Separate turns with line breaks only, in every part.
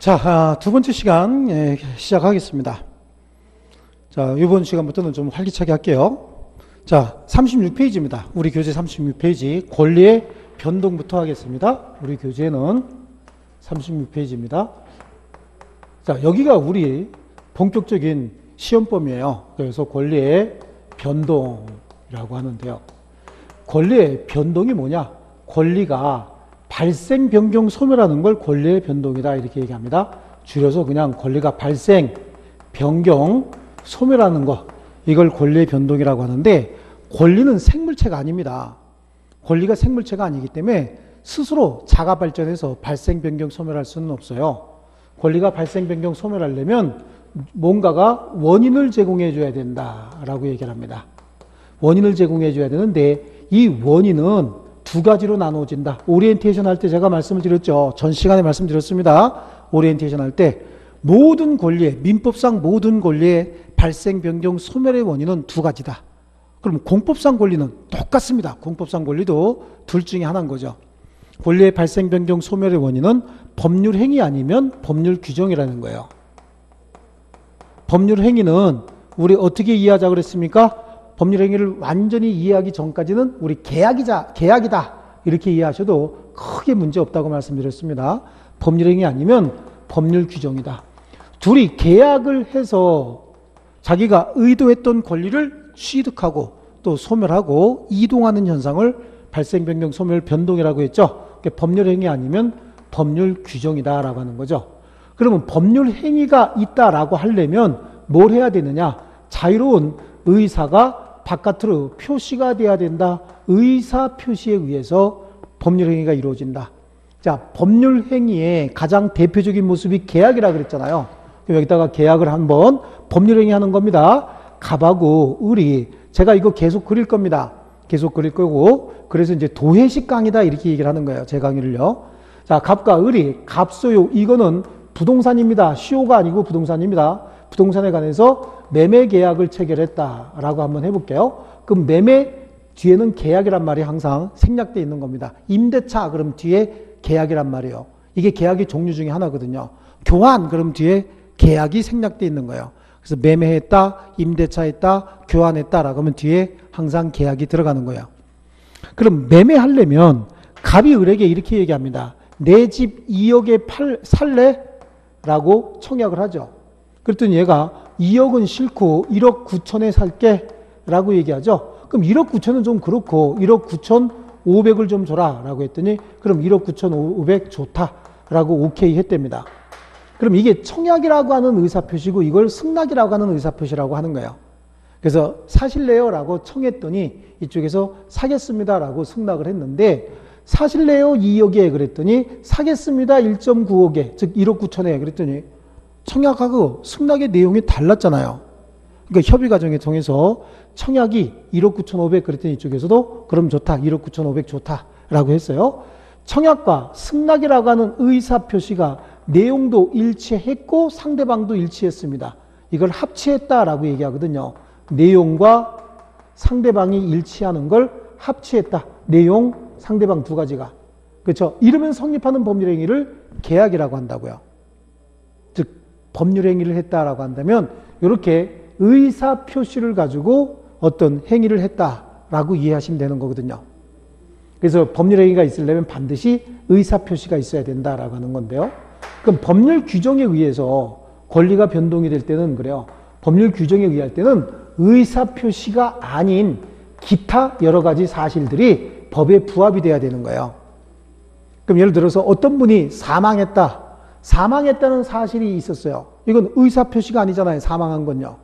자, 아, 두 번째 시간 예, 시작하겠습니다. 자, 이번 시간부터는 좀 활기차게 할게요. 자, 36페이지입니다. 우리 교재 36페이지 권리의 변동부터 하겠습니다. 우리 교재는 36페이지입니다. 자, 여기가 우리 본격적인 시험범이에요. 그래서 권리의 변동이라고 하는데요. 권리의 변동이 뭐냐? 권리가 발생, 변경, 소멸하는 걸 권리의 변동이다 이렇게 얘기합니다. 줄여서 그냥 권리가 발생, 변경, 소멸하는 것 이걸 권리의 변동이라고 하는데 권리는 생물체가 아닙니다. 권리가 생물체가 아니기 때문에 스스로 자가 발전해서 발생, 변경, 소멸할 수는 없어요. 권리가 발생, 변경, 소멸하려면 뭔가가 원인을 제공해 줘야 된다라고 얘기를 합니다. 원인을 제공해 줘야 되는데 이 원인은 두 가지로 나누어진다. 오리엔테이션 할 때 제가 말씀을 드렸죠. 전 시간에 말씀드렸습니다. 오리엔테이션 할 때 모든 권리의 민법상 모든 권리의 발생, 변경, 소멸의 원인은 두 가지다. 그럼 공법상 권리는 똑같습니다. 공법상 권리도 둘 중에 하나인 거죠. 권리의 발생, 변경, 소멸의 원인은 법률 행위 아니면 법률 규정이라는 거예요. 법률 행위는 우리 어떻게 이해하자 그랬습니까? 법률 행위를 완전히 이해하기 전까지는 우리 계약이자 계약이다 이렇게 이해하셔도 크게 문제 없다고 말씀드렸습니다. 법률 행위 아니면 법률 규정이다. 둘이 계약을 해서 자기가 의도했던 권리를 취득하고 또 소멸하고 이동하는 현상을 발생 변경 소멸 변동이라고 했죠. 법률 행위 아니면 법률 규정이다라고 하는 거죠. 그러면 법률 행위가 있다라고 하려면 뭘 해야 되느냐? 자유로운 의사가 바깥으로 표시가 돼야 된다. 의사 표시에 의해서 법률 행위가 이루어진다. 자, 법률 행위의 가장 대표적인 모습이 계약이라 그랬잖아요. 여기다가 계약을 한번 법률 행위 하는 겁니다. 갑하고 을이 제가 이거 계속 그릴 겁니다. 계속 그릴 거고 그래서 이제 도해식 강의다 이렇게 얘기를 하는 거예요. 제 강의를요. 자, 갑과 을이 갑소요 이거는 부동산입니다. 시효가 아니고 부동산입니다. 부동산에 관해서 매매 계약을 체결했다라고 한번 해볼게요. 그럼 매매 뒤에는 계약이란 말이 항상 생략되어 있는 겁니다. 임대차 그럼 뒤에 계약이란 말이에요. 이게 계약의 종류 중에 하나거든요. 교환 그럼 뒤에 계약이 생략되어 있는 거예요. 그래서 매매했다, 임대차했다, 교환했다라고 하면 뒤에 항상 계약이 들어가는 거예요. 그럼 매매하려면 갑이 을에게 이렇게 얘기합니다. 내 집 2억에 팔, 살래? 라고 청약을 하죠. 그랬더니 얘가 2억은 싫고 1억 9천에 살게 라고 얘기하죠. 그럼 1억 9천은 좀 그렇고 1억 9천 5백을 좀 줘라 라고 했더니 그럼 1억 9천 5백 좋다 라고 오케이 했답니다. 그럼 이게 청약이라고 하는 의사표시고 이걸 승낙이라고 하는 의사표시라고 하는 거예요. 그래서 사실래요? 라고 청했더니 이쪽에서 사겠습니다. 라고 승낙을 했는데 사실래요? 2억에 그랬더니 사겠습니다. 1.9억에 즉 1억 9천에 그랬더니 청약하고 승낙의 내용이 달랐잖아요. 그러니까 협의 과정에 통해서 청약이 1억 9천5백 그랬더니 이쪽에서도 그럼 좋다. 1억 9천5백 좋다라고 했어요. 청약과 승낙이라고 하는 의사 표시가 내용도 일치했고 상대방도 일치했습니다. 이걸 합치했다라고 얘기하거든요. 내용과 상대방이 일치하는 걸 합치했다. 내용, 상대방 두 가지가. 그렇죠? 이러면 성립하는 법률 행위를 계약이라고 한다고요. 법률 행위를 했다라고 한다면 이렇게 의사 표시를 가지고 어떤 행위를 했다라고 이해하시면 되는 거거든요. 그래서 법률 행위가 있으려면 반드시 의사 표시가 있어야 된다라고 하는 건데요. 그럼 법률 규정에 의해서 권리가 변동이 될 때는 그래요. 법률 규정에 의할 때는 의사 표시가 아닌 기타 여러 가지 사실들이 법에 부합이 돼야 되는 거예요. 그럼 예를 들어서 어떤 분이 사망했다. 사망했다는 사실이 있었어요. 이건 의사표시가 아니잖아요. 사망한 건요.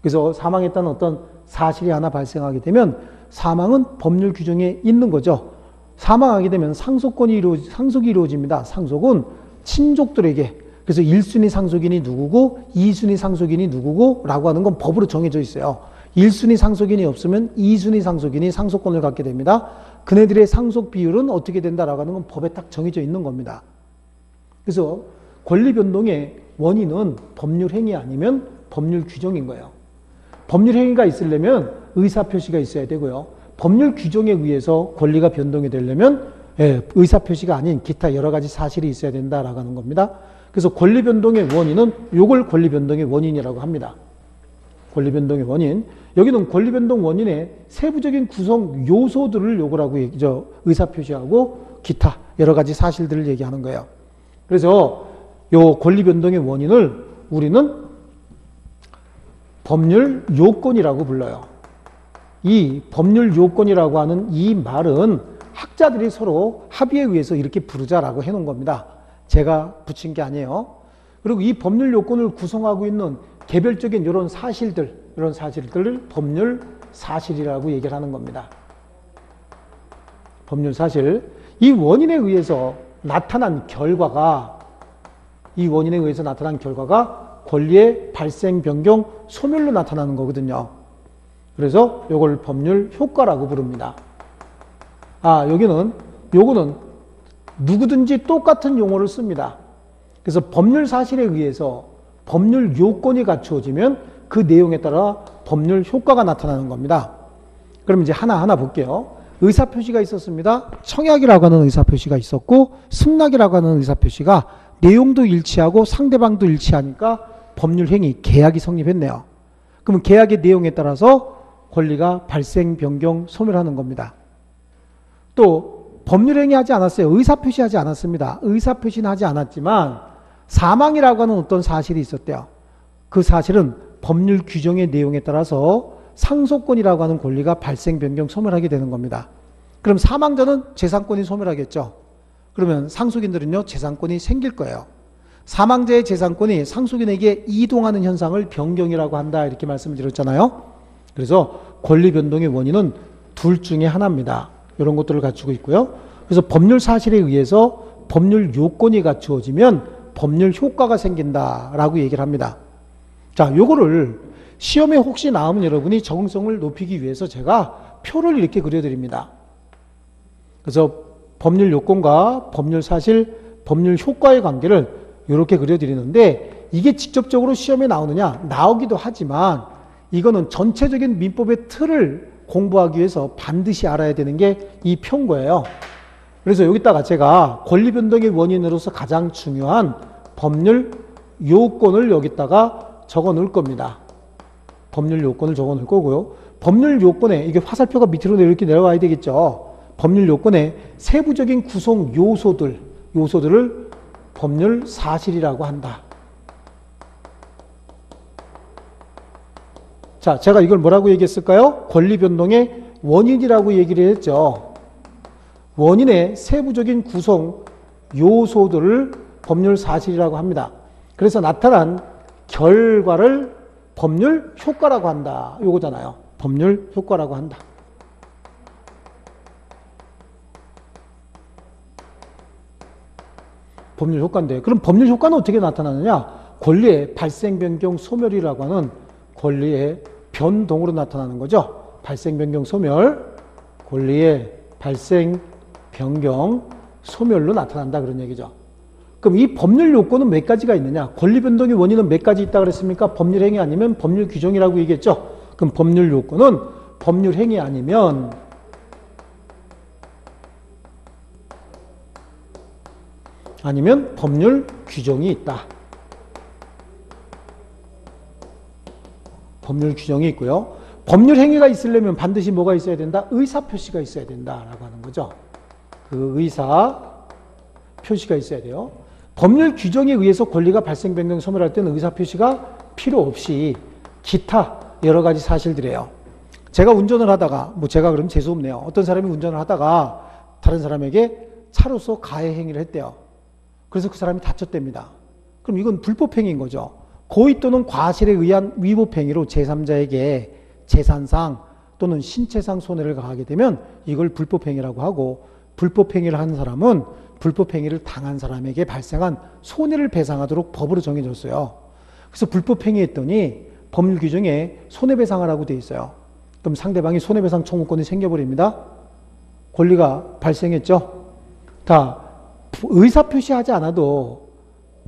그래서 사망했다는 어떤 사실이 하나 발생하게 되면 사망은 법률 규정에 있는 거죠. 사망하게 되면 상속권이 이루어 상속이 이루어집니다. 상속은 친족들에게 그래서 1순위 상속인이 누구고 2순위 상속인이 누구고 라고 하는 건 법으로 정해져 있어요. 1순위 상속인이 없으면 2순위 상속인이 상속권을 갖게 됩니다. 그네들의 상속 비율은 어떻게 된다라고 하는 건 법에 딱 정해져 있는 겁니다. 그래서 권리 변동의 원인은 법률 행위 아니면 법률 규정인 거예요. 법률 행위가 있으려면 의사 표시가 있어야 되고요. 법률 규정에 의해서 권리가 변동이 되려면 예, 의사 표시가 아닌 기타 여러 가지 사실이 있어야 된다라고 하는 겁니다. 그래서 권리 변동의 원인은 요걸 권리 변동의 원인이라고 합니다. 권리 변동의 원인. 여기는 권리 변동 원인의 세부적인 구성 요소들을 요구라고 얘기, 저 의사 표시하고 기타 여러 가지 사실들을 얘기하는 거예요. 그래서 요 권리 변동의 원인을 우리는 법률 요건이라고 불러요. 이 법률 요건이라고 하는 이 말은 학자들이 서로 합의에 의해서 이렇게 부르자라고 해놓은 겁니다. 제가 붙인 게 아니에요. 그리고 이 법률 요건을 구성하고 있는 개별적인 이런 사실들, 이런 사실들을 법률 사실이라고 얘기를 하는 겁니다. 법률 사실. 이 원인에 의해서 나타난 결과가, 이 원인에 의해서 나타난 결과가 권리의 발생, 변경, 소멸로 나타나는 거거든요. 그래서 이걸 법률 효과라고 부릅니다. 아, 여기는, 요거는 누구든지 똑같은 용어를 씁니다. 그래서 법률 사실에 의해서 법률 요건이 갖추어지면 그 내용에 따라 법률 효과가 나타나는 겁니다. 그럼 이제 하나하나 볼게요. 의사표시가 있었습니다. 청약이라고 하는 의사표시가 있었고 승낙이라고 하는 의사표시가 내용도 일치하고 상대방도 일치하니까 법률 행위, 계약이 성립했네요. 그러면 계약의 내용에 따라서 권리가 발생, 변경, 소멸하는 겁니다. 또 법률 행위 하지 않았어요. 의사표시 하지 않았습니다. 의사표시는 하지 않았지만 사망이라고 하는 어떤 사실이 있었대요. 그 사실은 법률 규정의 내용에 따라서 상속권이라고 하는 권리가 발생, 변경, 소멸하게 되는 겁니다. 그럼 사망자는 재산권이 소멸하겠죠. 그러면 상속인들은요, 재산권이 생길 거예요. 사망자의 재산권이 상속인에게 이동하는 현상을 변경이라고 한다. 이렇게 말씀드렸잖아요. 그래서 권리 변동의 원인은 둘 중에 하나입니다. 이런 것들을 갖추고 있고요. 그래서 법률 사실에 의해서 법률 요건이 갖추어지면 법률 효과가 생긴다라고 얘기를 합니다. 자, 요거를 시험에 혹시 나오면 여러분이 적응성을 높이기 위해서 제가 표를 이렇게 그려드립니다. 그래서 법률 요건과 법률 사실, 법률 효과의 관계를 이렇게 그려드리는데 이게 직접적으로 시험에 나오느냐? 나오기도 하지만 이거는 전체적인 민법의 틀을 공부하기 위해서 반드시 알아야 되는 게 이 표인 거예요. 그래서 여기다가 제가 권리 변동의 원인으로서 가장 중요한 법률 요건을 여기다가 적어 놓을 겁니다. 법률 요건을 적어 놓을 거고요. 법률 요건에 이게 화살표가 밑으로 이렇게 내려와야 되겠죠. 법률 요건에 세부적인 구성 요소들, 요소들을 법률 사실이라고 한다. 자, 제가 이걸 뭐라고 얘기했을까요? 권리 변동의 원인이라고 얘기를 했죠. 원인의 세부적인 구성 요소들을 법률 사실이라고 합니다. 그래서 나타난 결과를 법률 효과라고 한다. 요거잖아요. 법률 효과라고 한다. 법률 효과인데 그럼 법률 효과는 어떻게 나타나느냐? 권리의 발생, 변경, 소멸이라고 하는 권리의 변동으로 나타나는 거죠. 발생, 변경, 소멸, 권리의 발생, 변경, 소멸로 나타난다 그런 얘기죠. 그럼 이 법률 요건은 몇 가지가 있느냐? 권리 변동의 원인은 몇 가지 있다 그랬습니까? 법률 행위 아니면 법률 규정이라고 얘기했죠. 그럼 법률 요건은 법률 행위 아니면 아니면 법률 규정이 있다. 법률 규정이 있고요. 법률 행위가 있으려면 반드시 뭐가 있어야 된다? 의사 표시가 있어야 된다라고 하는 거죠. 그 의사 표시가 있어야 돼요. 법률 규정에 의해서 권리가 발생, 변경, 소멸할 때는 의사표시가 필요 없이 기타 여러 가지 사실들이에요. 제가 운전을 하다가, 뭐 제가 그럼 재수 없네요. 어떤 사람이 운전을 하다가 다른 사람에게 차로서 가해 행위를 했대요. 그래서 그 사람이 다쳤답니다. 그럼 이건 불법 행위인 거죠. 고의 또는 과실에 의한 위법 행위로 제3자에게 재산상 또는 신체상 손해를 가하게 되면 이걸 불법 행위라고 하고 불법 행위를 하는 사람은 불법행위를 당한 사람에게 발생한 손해를 배상하도록 법으로 정해졌어요. 그래서 불법행위 했더니 법률 규정에 손해배상하라고 돼 있어요. 그럼 상대방이 손해배상 청구권이 생겨버립니다. 권리가 발생했죠. 다 의사 표시하지 않아도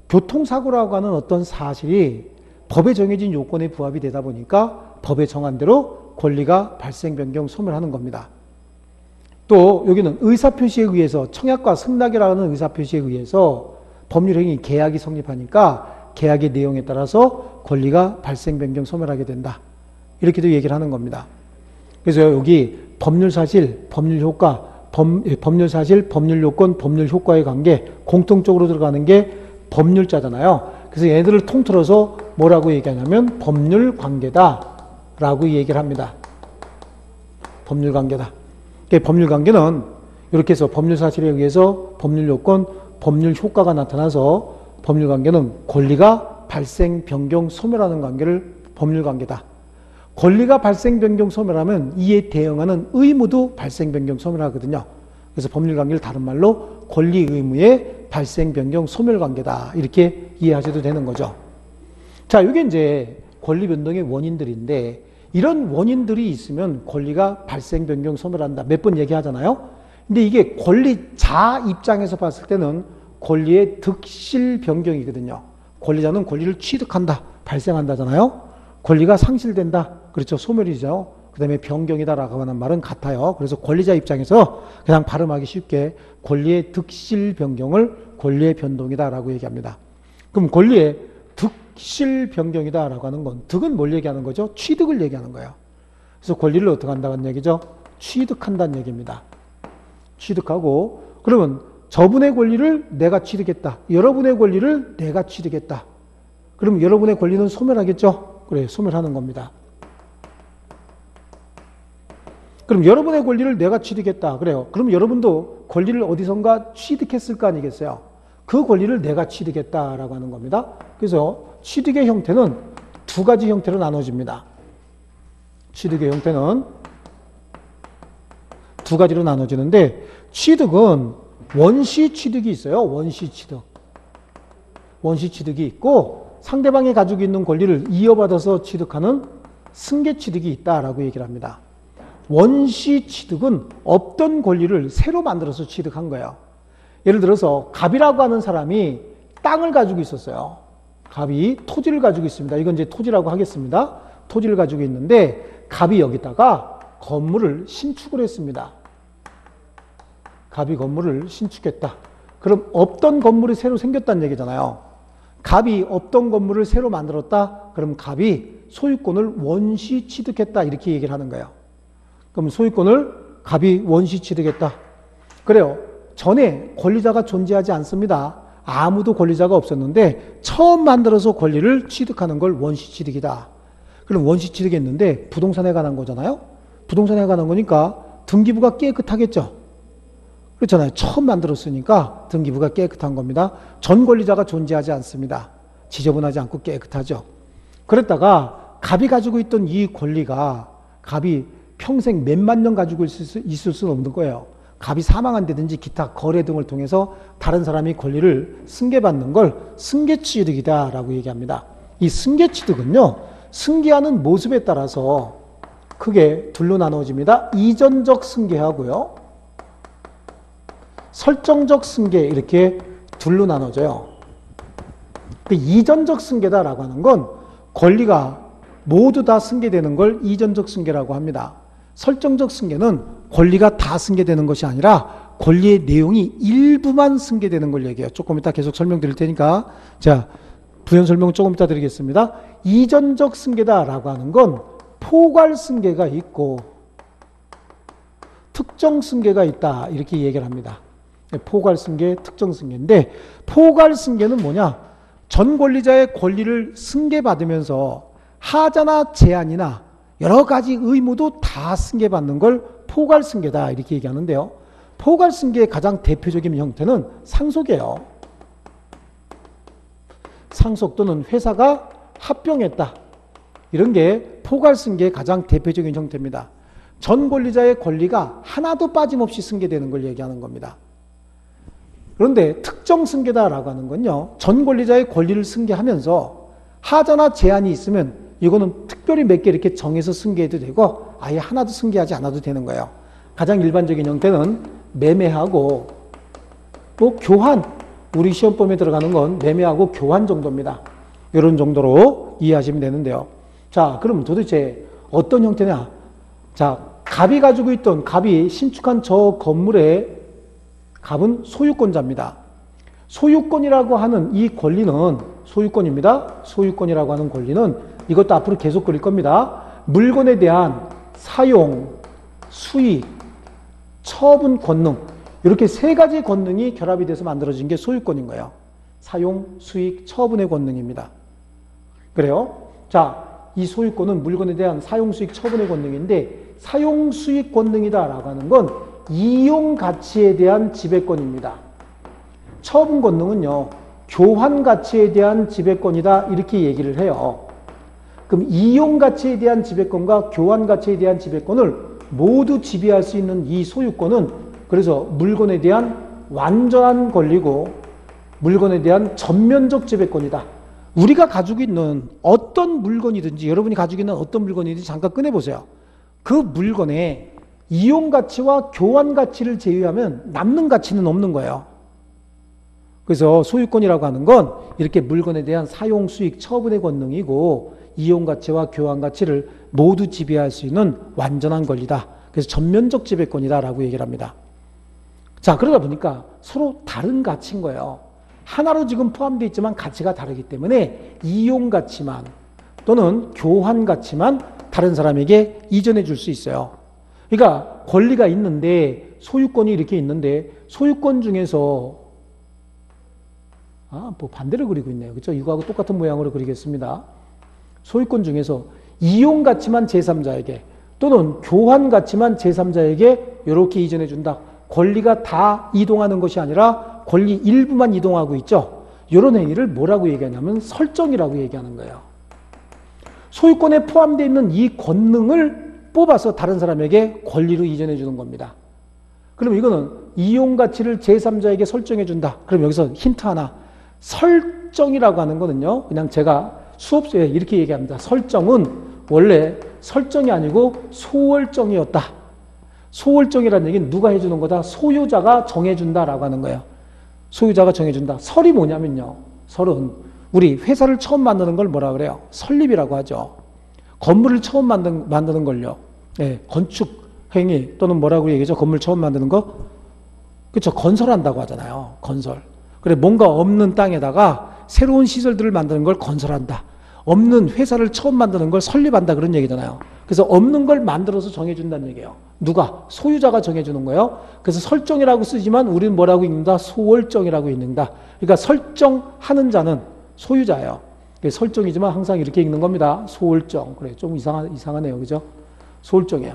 교통사고라고 하는 어떤 사실이 법에 정해진 요건에 부합이 되다 보니까 법에 정한 대로 권리가 발생, 변경, 소멸하는 겁니다. 또 여기는 의사표시에 의해서 청약과 승낙이라는 의사표시에 의해서 법률행위 계약이 성립하니까 계약의 내용에 따라서 권리가 발생, 변경, 소멸하게 된다. 이렇게도 얘기를 하는 겁니다. 그래서 여기 법률 사실, 법률 효과, 법, 예, 법률 사실, 법률 요건, 법률 효과의 관계 공통적으로 들어가는 게 법률자잖아요. 그래서 얘들을 통틀어서 뭐라고 얘기하냐면 법률 관계다라고 얘기를 합니다. 법률 관계다. 법률 관계는 이렇게 해서 법률 사실에 의해서 법률 요건, 법률 효과가 나타나서 법률 관계는 권리가 발생, 변경, 소멸하는 관계를 법률 관계다. 권리가 발생, 변경, 소멸하면 이에 대응하는 의무도 발생, 변경, 소멸하거든요. 그래서 법률 관계를 다른 말로 권리 의무의 발생, 변경, 소멸 관계다. 이렇게 이해하셔도 되는 거죠. 자, 이게 이제 권리 변동의 원인들인데 이런 원인들이 있으면 권리가 발생, 변경, 소멸한다. 몇 번 얘기하잖아요. 근데 이게 권리자 입장에서 봤을 때는 권리의 득실 변경이거든요. 권리자는 권리를 취득한다, 발생한다잖아요. 권리가 상실된다. 그렇죠. 소멸이죠. 그 다음에 변경이다라고 하는 말은 같아요. 그래서 권리자 입장에서 그냥 발음하기 쉽게 권리의 득실 변경을 권리의 변동이다라고 얘기합니다. 그럼 권리의 득 실 변경이다라고 하는 건 득은 뭘 얘기하는 거죠? 취득을 얘기하는 거예요. 그래서 권리를 어떻게 한다는 얘기죠? 취득한다는 얘기입니다. 취득하고 그러면 저분의 권리를 내가 취득했다. 여러분의 권리를 내가 취득했다. 그럼 여러분의 권리는 소멸하겠죠? 그래, 소멸하는 겁니다. 그럼 여러분의 권리를 내가 취득했다. 그래요. 그럼 여러분도 권리를 어디선가 취득했을 거 아니겠어요? 그 권리를 내가 취득했다라고 하는 겁니다. 그래서 취득의 형태는 두 가지 형태로 나눠집니다. 취득의 형태는 두 가지로 나눠지는데 취득은 원시 취득이 있어요. 원시 취득. 원시 취득이 있고 상대방이 가지고 있는 권리를 이어받아서 취득하는 승계 취득이 있다라고 얘기를 합니다. 원시 취득은 없던 권리를 새로 만들어서 취득한 거예요. 예를 들어서 갑이라고 하는 사람이 땅을 가지고 있었어요. 갑이 토지를 가지고 있습니다. 이건 이제 토지라고 하겠습니다. 토지를 가지고 있는데 갑이 여기다가 건물을 신축을 했습니다. 갑이 건물을 신축했다. 그럼 없던 건물이 새로 생겼다는 얘기잖아요. 갑이 없던 건물을 새로 만들었다. 그럼 갑이 소유권을 원시 취득했다. 이렇게 얘기를 하는 거예요. 그럼 소유권을 갑이 원시 취득했다. 그래요. 전에 권리자가 존재하지 않습니다. 아무도 권리자가 없었는데 처음 만들어서 권리를 취득하는 걸 원시 취득이다. 그럼 원시 취득했는데 부동산에 관한 거잖아요. 부동산에 관한 거니까 등기부가 깨끗하겠죠. 그렇잖아요. 처음 만들었으니까 등기부가 깨끗한 겁니다. 전 권리자가 존재하지 않습니다. 지저분하지 않고 깨끗하죠. 그랬다가 갑이 가지고 있던 이 권리가 갑이 평생 몇만 년 가지고 있을, 수, 있을 수는 없는 거예요. 갑이 사망한다든지 기타 거래 등을 통해서 다른 사람이 권리를 승계받는 걸 승계취득이다라고 얘기합니다. 이 승계취득은요, 승계하는 모습에 따라서 크게 둘로 나눠집니다. 이전적 승계하고요. 설정적 승계 이렇게 둘로 나눠져요. 그 이전적 승계다라고 하는 건 권리가 모두 다 승계되는 걸 이전적 승계라고 합니다. 설정적 승계는 권리가 다 승계되는 것이 아니라 권리의 내용이 일부만 승계되는 걸 얘기해요. 조금 이따 계속 설명드릴 테니까 자 부연 설명 조금 이따 드리겠습니다. 이전적 승계다라고 하는 건 포괄 승계가 있고 특정 승계가 있다 이렇게 얘기를 합니다. 네, 포괄 승계, 특정 승계인데 포괄 승계는 뭐냐? 전 권리자의 권리를 승계받으면서 하자나 제한이나 여러 가지 의무도 다 승계받는 걸 포괄 승계다 이렇게 얘기하는데요. 포괄 승계의 가장 대표적인 형태는 상속이에요. 상속 또는 회사가 합병했다. 이런 게 포괄 승계의 가장 대표적인 형태입니다. 전 권리자의 권리가 하나도 빠짐없이 승계되는 걸 얘기하는 겁니다. 그런데 특정 승계다라고 하는 건요. 전 권리자의 권리를 승계하면서 하자나 제한이 있으면 이거는 특별히 몇 개 이렇게 정해서 승계해도 되고 아예 하나도 승계하지 않아도 되는 거예요. 가장 일반적인 형태는 매매하고 뭐 교환 우리 시험범에 들어가는 건 매매하고 교환 정도입니다. 이런 정도로 이해하시면 되는데요. 자, 그럼 도대체 어떤 형태냐? 자, 갑이 가지고 있던 갑이 신축한 저 건물의 갑은 소유권자입니다. 소유권이라고 하는 이 권리는 소유권입니다. 소유권이라고 하는 권리는 이것도 앞으로 계속 그릴 겁니다. 물건에 대한 사용, 수익, 처분 권능 이렇게 세 가지 권능이 결합이 돼서 만들어진 게 소유권인 거예요. 사용, 수익, 처분의 권능입니다. 그래요? 자, 이 소유권은 물건에 대한 사용, 수익, 처분의 권능인데 사용, 수익 권능이다라고 하는 건 이용 가치에 대한 지배권입니다. 처분 권능은요, 교환 가치에 대한 지배권이다 이렇게 얘기를 해요. 그럼 이용 가치에 대한 지배권과 교환 가치에 대한 지배권을 모두 지배할 수 있는 이 소유권은 그래서 물건에 대한 완전한 권리고 물건에 대한 전면적 지배권이다. 우리가 가지고 있는 어떤 물건이든지 여러분이 가지고 있는 어떤 물건이든지 잠깐 꺼내 보세요. 그 물건의 이용 가치와 교환 가치를 제외하면 남는 가치는 없는 거예요. 그래서 소유권이라고 하는 건 이렇게 물건에 대한 사용 수익 처분의 권능이고 이용 가치와 교환 가치를 모두 지배할 수 있는 완전한 권리다. 그래서 전면적 지배권이다라고 얘기를 합니다. 자, 그러다 보니까 서로 다른 가치인 거예요. 하나로 지금 포함되어 있지만 가치가 다르기 때문에 이용 가치만 또는 교환 가치만 다른 사람에게 이전해 줄 수 있어요. 그러니까 권리가 있는데 소유권이 이렇게 있는데 소유권 중에서 아, 뭐 반대로 그리고 있네요. 그렇죠? 이거하고 똑같은 모양으로 그리겠습니다. 소유권 중에서 이용 가치만 제3자에게 또는 교환 가치만 제3자에게 이렇게 이전해 준다. 권리가 다 이동하는 것이 아니라 권리 일부만 이동하고 있죠. 이런 행위를 뭐라고 얘기하냐면 설정이라고 얘기하는 거예요. 소유권에 포함되어 있는 이 권능을 뽑아서 다른 사람에게 권리로 이전해 주는 겁니다. 그럼 이거는 이용 가치를 제3자에게 설정해 준다. 그럼 여기서 힌트 하나. 설정이라고 하는 거는요. 그냥 제가 수업서에 이렇게 얘기합니다. 설정은 원래 설정이 아니고 소월정이었다. 소월정이라는 얘기는 누가 해주는 거다? 소유자가 정해준다라고 하는 거예요. 소유자가 정해준다. 설이 뭐냐면요. 설은 우리 회사를 처음 만드는 걸 뭐라 그래요? 설립이라고 하죠. 건물을 처음 만든, 만드는 걸요. 예, 건축 행위 또는 뭐라고 얘기죠? 건물 처음 만드는 거? 그렇죠. 건설한다고 하잖아요. 건설. 그래 뭔가 없는 땅에다가 새로운 시설들을 만드는 걸 건설한다. 없는 회사를 처음 만드는 걸 설립한다 그런 얘기잖아요. 그래서 없는 걸 만들어서 정해준다는 얘기예요. 누가? 소유자가 정해주는 거예요. 그래서 설정이라고 쓰지만 우리는 뭐라고 읽는다? 소월정이라고 읽는다. 그러니까 설정하는 자는 소유자예요. 설정이지만 항상 이렇게 읽는 겁니다. 소월정. 그래, 좀 이상하, 이상하네요. 그죠? 소월정이에요.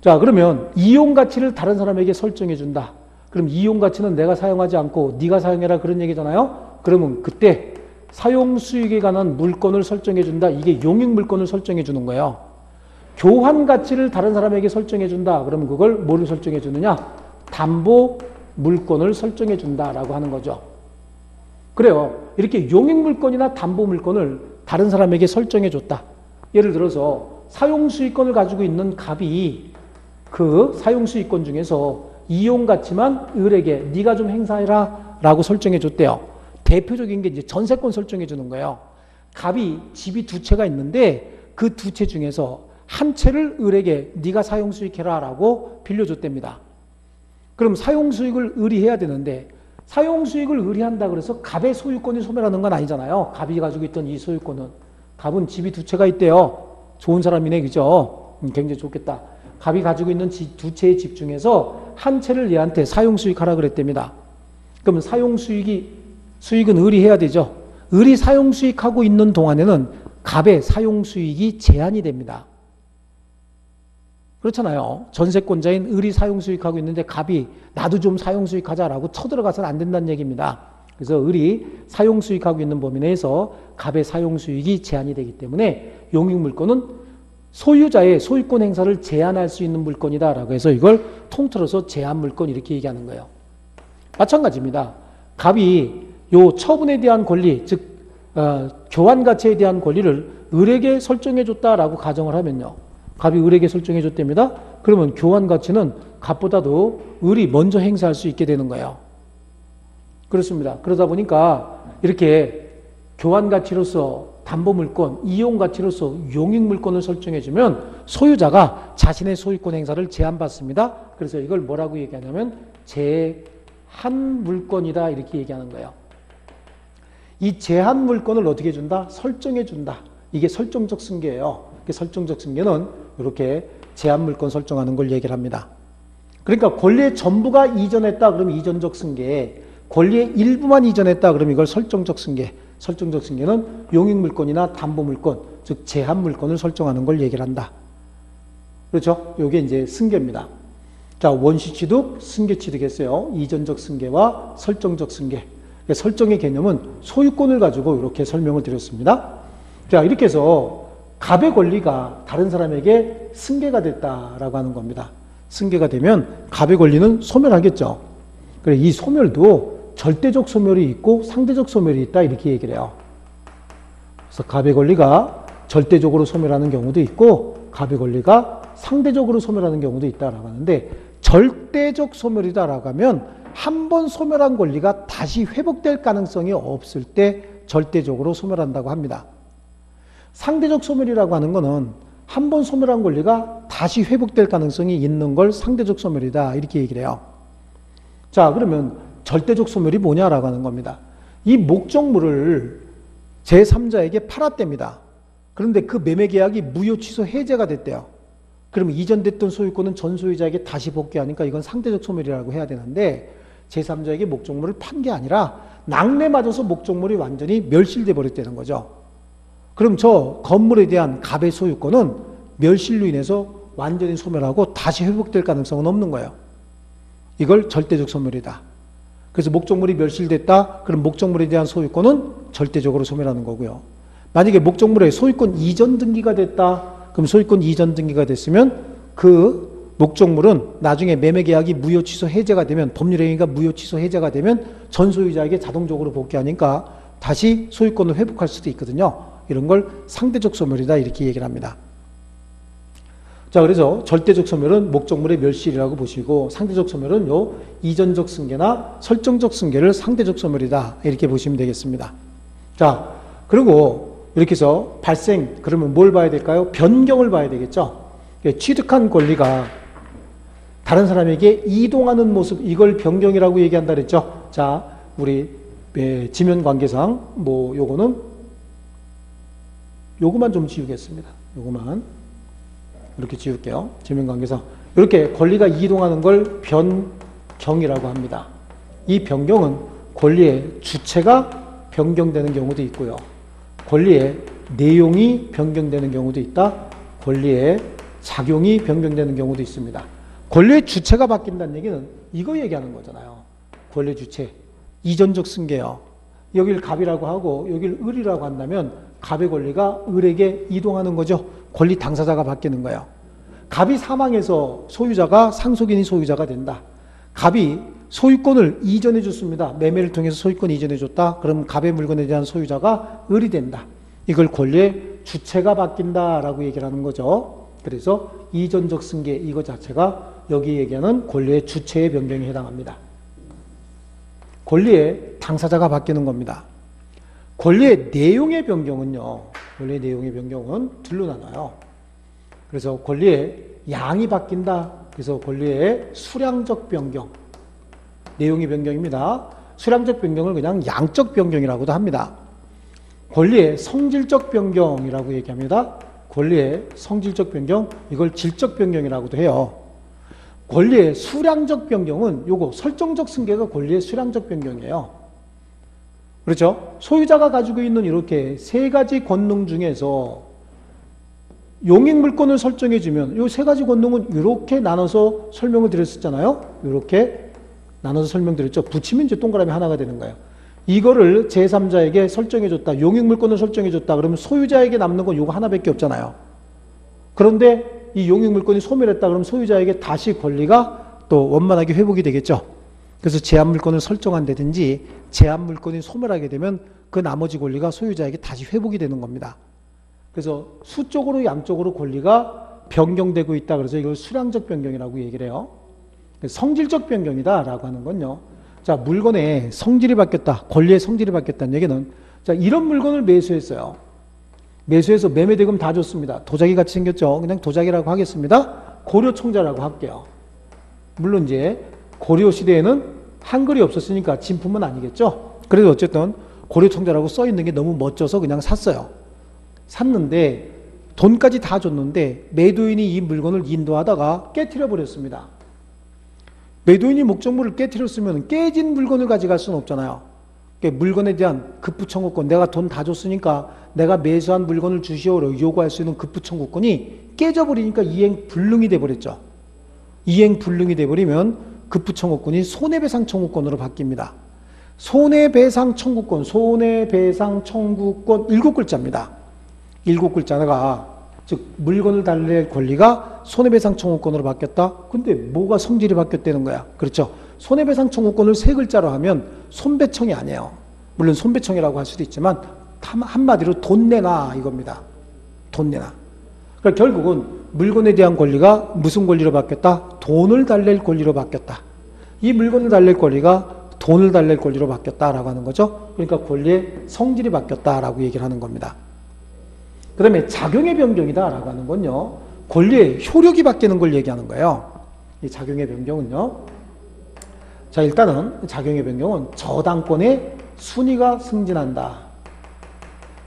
자, 그러면 이용 가치를 다른 사람에게 설정해 준다. 그럼 이용 가치는 내가 사용하지 않고 네가 사용해라 그런 얘기잖아요. 그러면 그때 사용 수익에 관한 물건을 설정해 준다. 이게 용익 물건을 설정해 주는 거예요. 교환 가치를 다른 사람에게 설정해 준다. 그러면 그걸 뭐를 설정해 주느냐? 담보 물건을 설정해 준다라고 하는 거죠. 그래요. 이렇게 용익 물건이나 담보 물건을 다른 사람에게 설정해 줬다. 예를 들어서 사용 수익권을 가지고 있는 갑이 그 사용 수익권 중에서 이용 가치만 을에게 네가 좀 행사해라라고 설정해 줬대요. 대표적인 게 이제 전세권 설정해 주는 거예요. 갑이 집이 두 채가 있는데 그 두 채 중에서 한 채를 을에게 네가 사용 수익해라라고 빌려줬답니다. 그럼 사용 수익을 을이 해야 되는데 사용 수익을 을이 한다 그래서 갑의 소유권이 소멸하는 건 아니잖아요. 갑이 가지고 있던 이 소유권은 갑은 집이 두 채가 있대요. 좋은 사람이네 그죠? 음, 굉장히 좋겠다. 갑이 가지고 있는 두 채의 집 중에서 한 채를 얘한테 사용 수익하라 그랬답니다. 그러면 사용 수익이 수익은 을이 해야 되죠. 을이 사용 수익하고 있는 동안에는 갑의 사용 수익이 제한이 됩니다. 그렇잖아요. 전세권자인 을이 사용 수익하고 있는데 갑이 나도 좀 사용 수익하자라고 쳐들어가서는 안 된다는 얘기입니다. 그래서 을이 사용 수익하고 있는 범위 내에서 갑의 사용 수익이 제한이 되기 때문에 용익 물건은 소유자의 소유권 행사를 제한할 수 있는 물건이다라고 해서 이걸 통틀어서 제한 물건 이렇게 얘기하는 거예요. 마찬가지입니다. 갑이 요 처분에 대한 권리, 즉 어, 교환 가치에 대한 권리를 을에게 설정해 줬다라고 가정을 하면요. 갑이 을에게 설정해 줬답니다. 그러면 교환 가치는 갑보다도 을이 먼저 행사할 수 있게 되는 거예요. 그렇습니다. 그러다 보니까 이렇게 교환 가치로서 담보 물건, 이용 가치로서 용익 물건을 설정해 주면 소유자가 자신의 소유권 행사를 제한받습니다. 그래서 이걸 뭐라고 얘기하냐면 제 제한 물건이다 이렇게 얘기하는 거예요. 이 제한 물건을 어떻게 준다? 설정해 준다. 이게 설정적 승계예요. 설정적 승계는 이렇게 제한 물건 설정하는 걸 얘기를 합니다. 그러니까 권리의 전부가 이전했다 그러면 이전적 승계, 권리의 일부만 이전했다 그러면 이걸 설정적 승계, 설정적 승계는 용익 물건이나 담보 물건, 즉 제한 물건을 설정하는 걸 얘기를 한다. 그렇죠? 이게 이제 승계입니다. 자, 원시 취득, 승계 취득했어요. 이전적 승계와 설정적 승계. 설정의 개념은 소유권을 가지고 이렇게 설명을 드렸습니다. 자, 이렇게 해서 갑의 권리가 다른 사람에게 승계가 됐다라고 하는 겁니다. 승계가 되면 갑의 권리는 소멸하겠죠. 그래, 이 소멸도 절대적 소멸이 있고 상대적 소멸이 있다 이렇게 얘기를 해요. 그래서 갑의 권리가 절대적으로 소멸하는 경우도 있고 갑의 권리가 상대적으로 소멸하는 경우도 있다라고 하는데 절대적 소멸이다라고 하면 한 번 소멸한 권리가 다시 회복될 가능성이 없을 때 절대적으로 소멸한다고 합니다. 상대적 소멸이라고 하는 것은 한 번 소멸한 권리가 다시 회복될 가능성이 있는 걸 상대적 소멸이다 이렇게 얘기를 해요. 자 그러면 절대적 소멸이 뭐냐라고 하는 겁니다. 이 목적물을 제3자에게 팔았답니다. 그런데 그 매매 계약이 무효 취소 해제가 됐대요. 그러면 이전됐던 소유권은 전 소유자에게 다시 복귀하니까 이건 상대적 소멸이라고 해야 되는데 제3자에게 목적물을 판 게 아니라 낙뢰 맞아서 목적물이 완전히 멸실돼 버렸다는 거죠. 그럼 저 건물에 대한 갑의 소유권은 멸실로 인해서 완전히 소멸하고 다시 회복될 가능성은 없는 거예요. 이걸 절대적 소멸이다. 그래서 목적물이 멸실됐다. 그럼 목적물에 대한 소유권은 절대적으로 소멸하는 거고요. 만약에 목적물의 소유권 이전 등기가 됐다. 그럼 소유권 이전 등기가 됐으면 그 목적물은 나중에 매매 계약이 무효 취소 해제가 되면 법률 행위가 무효 취소 해제가 되면 전 소유자에게 자동적으로 복귀하니까 다시 소유권을 회복할 수도 있거든요. 이런 걸 상대적 소멸이다 이렇게 얘기를 합니다. 자, 그래서 절대적 소멸은 목적물의 멸실이라고 보시고 상대적 소멸은 요 이전적 승계나 설정적 승계를 상대적 소멸이다 이렇게 보시면 되겠습니다. 자, 그리고 이렇게 해서 발생, 그러면 뭘 봐야 될까요? 변경을 봐야 되겠죠? 취득한 권리가 다른 사람에게 이동하는 모습, 이걸 변경이라고 얘기한다 그랬죠? 자, 우리 예, 지면 관계상, 뭐, 요거는, 요거만 좀 지우겠습니다. 요거만. 이렇게 지울게요. 지면 관계상. 이렇게 권리가 이동하는 걸 변경이라고 합니다. 이 변경은 권리의 주체가 변경되는 경우도 있고요. 권리의 내용이 변경되는 경우도 있다. 권리의 작용이 변경되는 경우도 있습니다. 권리의 주체가 바뀐다는 얘기는 이거 얘기하는 거잖아요. 권리 주체. 이전적 승계요. 여길 갑이라고 하고 여길 을이라고 한다면 갑의 권리가 을에게 이동하는 거죠. 권리 당사자가 바뀌는 거예요. 갑이 사망해서 소유자가 상속인이 소유자가 된다. 갑이 소유권을 이전해 줬습니다. 매매를 통해서 소유권 이전해 줬다. 그럼 갑의 물건에 대한 소유자가 을이 된다. 이걸 권리의 주체가 바뀐다라고 얘기를 하는 거죠. 그래서 이전적 승계 이거 자체가 여기 얘기하는 권리의 주체의 변경에 해당합니다. 권리의 당사자가 바뀌는 겁니다. 권리의 내용의 변경은요. 권리의 내용의 변경은 둘로 나눠요. 그래서 권리의 양이 바뀐다. 그래서 권리의 수량적 변경. 내용의 변경입니다. 수량적 변경을 그냥 양적 변경이라고도 합니다. 권리의 성질적 변경이라고 얘기합니다. 권리의 성질적 변경, 이걸 질적 변경이라고도 해요. 권리의 수량적 변경은 요거 설정적 승계가 권리의 수량적 변경이에요. 그렇죠? 소유자가 가지고 있는 이렇게 세 가지 권능 중에서 용익 물건을 설정해 주면 이세 가지 권능은 이렇게 나눠서 설명을 드렸었잖아요. 이렇게 나눠서 설명드렸죠. 붙이면 이제 동그라미 하나가 되는 거예요. 이거를 제3자에게 설정해 줬다. 용익물권을 설정해 줬다. 그러면 소유자에게 남는 건 이거 하나밖에 없잖아요. 그런데 이 용익물권이 소멸했다. 그러면 소유자에게 다시 권리가 또 원만하게 회복이 되겠죠. 그래서 제한 물권을 설정한다든지 제한 물권이 소멸하게 되면 그 나머지 권리가 소유자에게 다시 회복이 되는 겁니다. 그래서 수적으로 양쪽으로 권리가 변경되고 있다. 그래서 이걸 수량적 변경이라고 얘기를 해요. 성질적 변경이다라고 하는 건요. 자, 물건의 성질이 바뀌었다. 권리의 성질이 바뀌었다는 얘기는 자, 이런 물건을 매수했어요. 매수해서 매매 대금 다 줬습니다. 도자기 같이 생겼죠. 그냥 도자기라고 하겠습니다. 고려 청자라고 할게요. 물론 이제 고려 시대에는 한글이 없었으니까 진품은 아니겠죠. 그래도 어쨌든 고려청자라고 써 있는 게 너무 멋져서 그냥 샀어요. 샀는데 돈까지 다 줬는데 매도인이 이 물건을 인도하다가 깨뜨려 버렸습니다. 매도인이 목적물을 깨뜨렸으면 깨진 물건을 가져갈 수는 없잖아요. 그러니까 물건에 대한 급부 청구권, 내가 돈 다 줬으니까 내가 매수한 물건을 주시오로 요구할 수 있는 급부 청구권이 깨져버리니까 이행 불능이 돼버렸죠. 이행 불능이 돼버리면 급부 청구권이 손해배상 청구권으로 바뀝니다. 손해배상 청구권, 손해배상 청구권 일곱 글자입니다. 일곱 글자가 즉 물건을 달랠 권리가 손해배상 청구권으로 바뀌었다. 근데 뭐가 성질이 바뀌었다는 거야? 그렇죠. 손해배상 청구권을 세 글자로 하면 손배청이 아니에요. 물론 손배청이라고 할 수도 있지만 한마디로 돈 내놔 이겁니다. 돈 내놔. 그러니까 결국은 물건에 대한 권리가 무슨 권리로 바뀌었다? 돈을 달랠 권리로 바뀌었다. 이 물건을 달랠 권리가 돈을 달랠 권리로 바뀌었다라고 하는 거죠. 그러니까 권리의 성질이 바뀌었다라고 얘기를 하는 겁니다. 그 다음에 작용의 변경이다라고 하는 건요. 권리의 효력이 바뀌는 걸 얘기하는 거예요. 이 작용의 변경은요. 자, 일단은 작용의 변경은 저당권의 순위가 승진한다.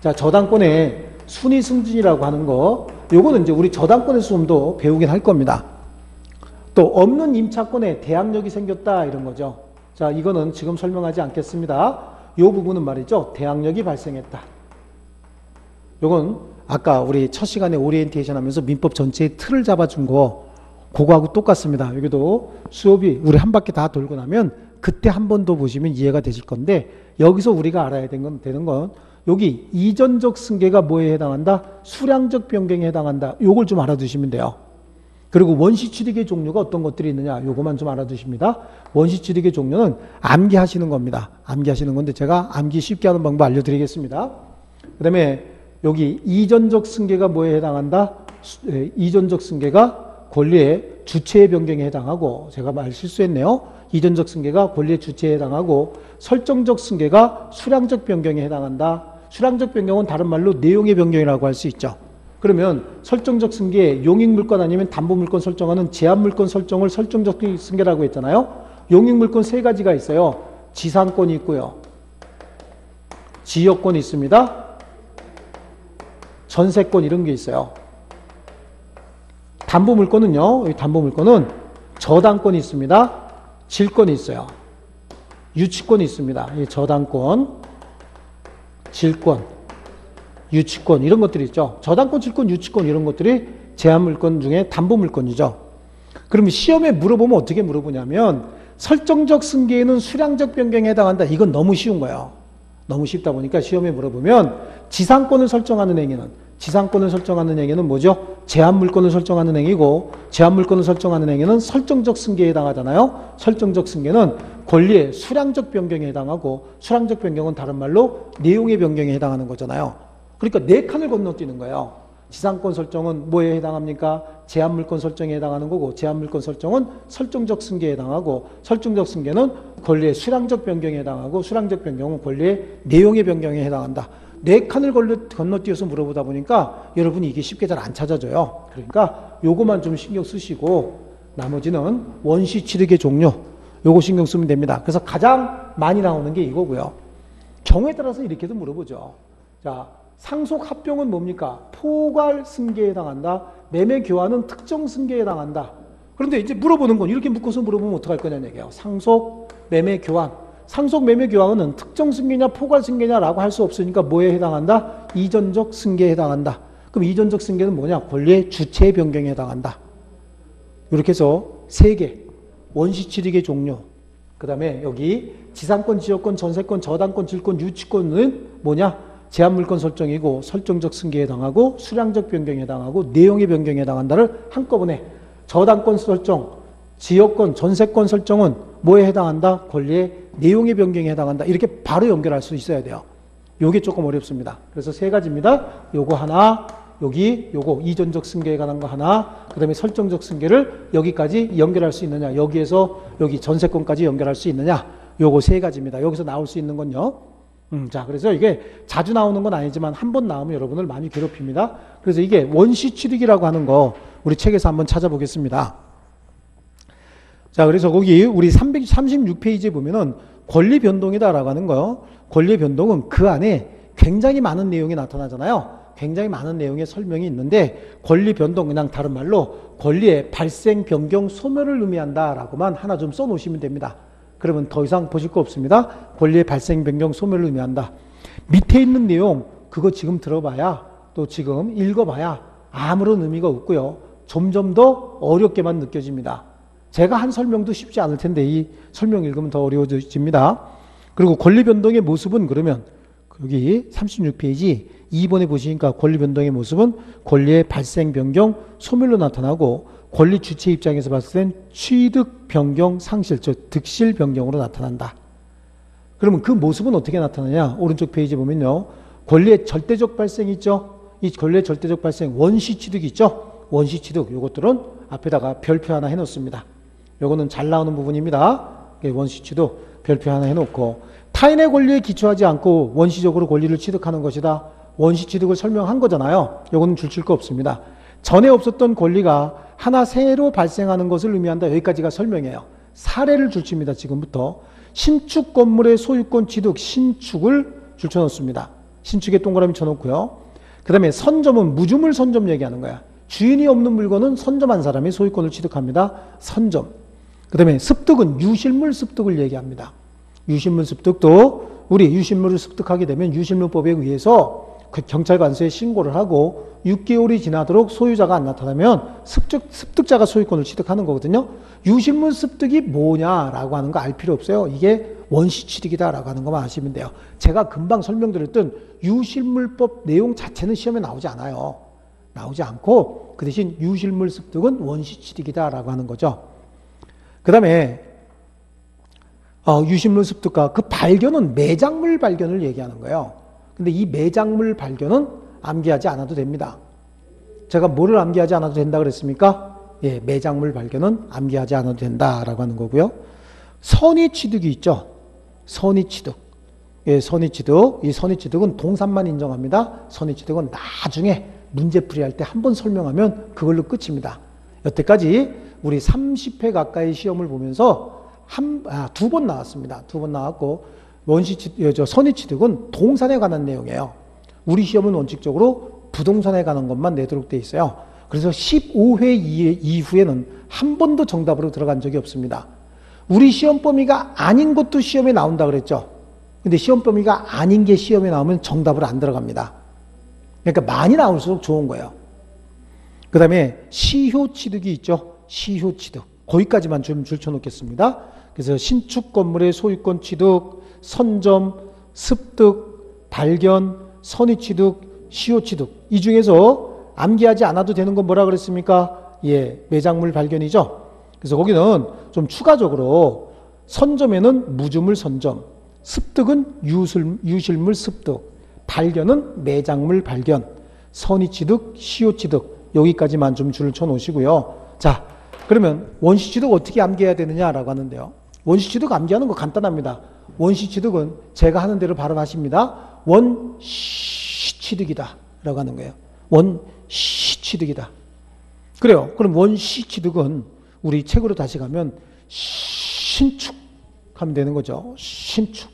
자, 저당권의 순위 승진이라고 하는 거, 요거는 이제 우리 저당권의 수험도 배우긴 할 겁니다. 또 없는 임차권에 대항력이 생겼다 이런 거죠. 자, 이거는 지금 설명하지 않겠습니다. 요 부분은 말이죠. 대항력이 발생했다. 요건 아까 우리 첫 시간에 오리엔테이션 하면서 민법 전체의 틀을 잡아준 거 그거하고 똑같습니다. 여기도 수업이 우리 한 바퀴 다 돌고 나면 그때 한 번 더 보시면 이해가 되실 건데 여기서 우리가 알아야 되는 건, 되는 건 여기 이전적 승계가 뭐에 해당한다? 수량적 변경에 해당한다. 요걸 좀 알아두시면 돼요. 그리고 원시 취득의 종류가 어떤 것들이 있느냐 요거만 좀 알아두십니다. 원시 취득의 종류는 암기하시는 겁니다. 암기하시는 건데 제가 암기 쉽게 하는 방법 알려드리겠습니다. 그 다음에 여기 이전적 승계가 뭐에 해당한다? 예, 이전적 승계가 권리의 주체의 변경에 해당하고 제가 말 실수했네요. 이전적 승계가 권리의 주체에 해당하고 설정적 승계가 수량적 변경에 해당한다. 수량적 변경은 다른 말로 내용의 변경이라고 할 수 있죠. 그러면 설정적 승계 용익물권 아니면 담보물권 설정하는 제한물권 설정을 설정적 승계라고 했잖아요. 용익물권 세 가지가 있어요. 지상권이 있고요. 지역권이 있습니다. 전세권 이런 게 있어요. 담보물권은요. 담보물권은 저당권이 있습니다. 질권이 있어요. 유치권이 있습니다. 저당권, 질권, 유치권 이런 것들이 있죠. 저당권, 질권, 유치권 이런 것들이 제한물권 중에 담보물권이죠. 그러면 시험에 물어보면 어떻게 물어보냐면 설정적 승계에는 수량적 변경에 해당한다. 이건 너무 쉬운 거예요. 너무 쉽다 보니까 시험에 물어보면 지상권을 설정하는 행위는 지상권을 설정하는 행위는 뭐죠? 제한 물권을 설정하는 행위고 제한 물권을 설정하는 행위는 설정적 승계에 해당하잖아요. 설정적 승계는 권리의 수량적 변경에 해당하고 수량적 변경은 다른 말로 내용의 변경에 해당하는 거잖아요. 그러니까 네 칸을 건너뛰는 거예요. 지상권 설정은 뭐에 해당합니까? 제한 물권 설정에 해당하는 거고 제한 물권 설정은 설정적 승계에 해당하고 설정적 승계는 권리의 수량적 변경에 해당하고 수량적 변경은 권리의 내용의 변경에 해당한다. 네 칸을 건너 뛰어서 물어보다 보니까 여러분이 이게 쉽게 잘 안 찾아져요. 그러니까 요거만 좀 신경 쓰시고 나머지는 원시 취득의 종류 요거 신경 쓰면 됩니다. 그래서 가장 많이 나오는 게 이거고요. 경우에 따라서 이렇게도 물어보죠. 자, 상속 합병은 뭡니까? 포괄 승계에 해당한다. 매매 교환은 특정 승계에 해당한다. 그런데 이제 물어보는 건 이렇게 묶어서 물어보면 어떡할 거냐는 얘기예요. 상속, 매매 교환. 상속 매매 교환은 특정 승계냐 포괄 승계냐라고 할 수 없으니까 뭐에 해당한다? 이전적 승계에 해당한다. 그럼 이전적 승계는 뭐냐? 권리의 주체 변경에 해당한다. 이렇게 해서 세 개. 원시 취득의 종류. 그 다음에 여기 지상권, 지역권, 전세권, 저당권, 질권, 유치권은 뭐냐? 제한물권 설정이고 설정적 승계에 해당하고 수량적 변경에 해당하고 내용의 변경에 해당한다를 한꺼번에 저당권 설정, 지역권, 전세권 설정은 뭐에 해당한다? 권리의 내용의 변경에 해당한다. 이렇게 바로 연결할 수 있어야 돼요. 요게 조금 어렵습니다. 그래서 세 가지입니다. 요거 하나, 여기 요거 이전적 승계에 관한 거 하나, 그 다음에 설정적 승계를 여기까지 연결할 수 있느냐, 여기에서 여기 전세권까지 연결할 수 있느냐, 요거 세 가지입니다. 여기서 나올 수 있는 건요. 음, 자, 그래서 이게 자주 나오는 건 아니지만 한 번 나오면 여러분을 많이 괴롭힙니다. 그래서 이게 원시 취득이라고 하는 거 우리 책에서 한번 찾아보겠습니다. 자, 그래서 거기 우리 336페이지에 보면은 권리 변동이다라고 하는 거요. 권리 변동은 그 안에 굉장히 많은 내용이 나타나잖아요. 굉장히 많은 내용의 설명이 있는데 권리 변동 그냥 다른 말로 권리의 발생 변경 소멸을 의미한다라고만 하나 좀 써 놓으시면 됩니다. 그러면 더 이상 보실 거 없습니다. 권리의 발생 변경 소멸을 의미한다. 밑에 있는 내용 그거 지금 들어봐야 또 지금 읽어봐야 아무런 의미가 없고요. 점점 더 어렵게만 느껴집니다. 제가 한 설명도 쉽지 않을 텐데 이 설명 읽으면 더 어려워집니다. 그리고 권리 변동의 모습은 그러면 여기 36페이지 2번에 보시니까 권리 변동의 모습은 권리의 발생 변경 소멸로 나타나고 권리 주체 입장에서 봤을 땐 취득 변경 상실 즉 득실 변경으로 나타난다. 그러면 그 모습은 어떻게 나타나냐? 오른쪽 페이지 보면요. 권리의 절대적 발생 있죠? 이 권리의 절대적 발생 원시 취득 있죠? 원시 취득 요것들은 앞에다가 별표 하나 해 놓습니다. 요거는 잘 나오는 부분입니다. 원시 취득 별표 하나 해 놓고 타인의 권리에 기초하지 않고 원시적으로 권리를 취득하는 것이다. 원시 취득을 설명한 거잖아요. 요거는 줄칠 거 없습니다. 전에 없었던 권리가 하나 새로 발생하는 것을 의미한다. 여기까지가 설명이에요. 사례를 줄칩니다. 지금부터. 신축 건물의 소유권 취득, 신축을 줄쳐놓습니다. 신축에 동그라미 쳐놓고요. 그 다음에 선점은 무주물 선점 얘기하는 거야. 주인이 없는 물건은 선점한 사람이 소유권을 취득합니다. 선점. 그 다음에 습득은 유실물 습득을 얘기합니다. 유실물 습득도 우리 유실물을 습득하게 되면 유실물법에 의해서 그 경찰관서에 신고를 하고 6개월이 지나도록 소유자가 안 나타나면 습득, 습득자가 소유권을 취득하는 거거든요. 유실물 습득이 뭐냐라고 하는 거 알 필요 없어요. 이게 원시 취득이다라고 하는 것만 아시면 돼요. 제가 금방 설명드렸던 유실물법 내용 자체는 시험에 나오지 않아요. 나오지 않고 그 대신 유실물 습득은 원시 취득이다라고 하는 거죠. 그 다음에 어, 유실물 습득과 그 발견은 매장물 발견을 얘기하는 거예요. 근데 이 매장물 발견은 암기하지 않아도 됩니다. 제가 뭐를 암기하지 않아도 된다 그랬습니까? 예, 매장물 발견은 암기하지 않아도 된다라고 하는 거고요. 선의 취득이 있죠. 선의 취득. 예, 선의 취득. 이 선의 취득은 동산만 인정합니다. 선의 취득은 나중에 문제풀이 할 때 한 번 설명하면 그걸로 끝입니다. 여태까지 우리 30회 가까이 시험을 보면서 한, 아, 두 번 나왔습니다. 두 번 나왔고, 원시 취득, 저 선의 취득은 동산에 관한 내용이에요. 우리 시험은 원칙적으로 부동산에 관한 것만 내도록 돼 있어요. 그래서 15회 이후에는 한 번도 정답으로 들어간 적이 없습니다. 우리 시험 범위가 아닌 것도 시험에 나온다 그랬죠. 근데 시험 범위가 아닌 게 시험에 나오면 정답으로 안 들어갑니다. 그러니까 많이 나올수록 좋은 거예요. 그 다음에 시효 취득이 있죠. 시효 취득. 거기까지만 좀 줄쳐놓겠습니다. 그래서 신축 건물의 소유권 취득, 선점, 습득, 발견, 선의 취득, 시효 취득. 이 중에서 암기하지 않아도 되는 건 뭐라 그랬습니까? 예, 매장물 발견이죠. 그래서 거기는 좀 추가적으로 선점에는 무주물 선점, 습득은 유실, 유실물 습득, 발견은 매장물 발견, 선의 취득, 시효 취득 여기까지만 좀 줄을 쳐 놓으시고요. 자, 그러면 원시 취득 어떻게 암기해야 되느냐라고 하는데요. 원시 취득 암기하는 거 간단합니다. 원시 취득은 제가 하는 대로 바로 하십니다. 원시 취득이다. 라고 하는 거예요. 원시 취득이다. 그래요. 그럼 원시 취득은 우리 책으로 다시 가면 신축 하면 되는 거죠. 신축.